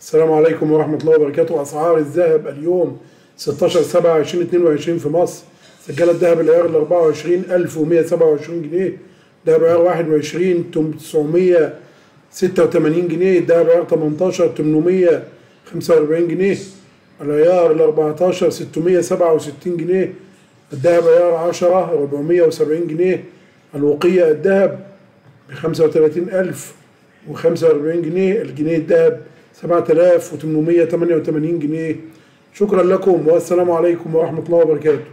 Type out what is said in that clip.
السلام عليكم ورحمة الله وبركاته. أسعار الذهب اليوم 16 7 2022 في مصر. سجل الذهب العيار ال 24127 جنيه. الذهب العيار 21 986 جنيه. الذهب العيار 18 845 جنيه. العيار ال 14 667 جنيه. الذهب عيار 10 470 جنيه. الوقية الذهب ب 35045 جنيه. الجنيه الذهب 7888 جنيه. شكرا لكم والسلام عليكم ورحمة الله وبركاته.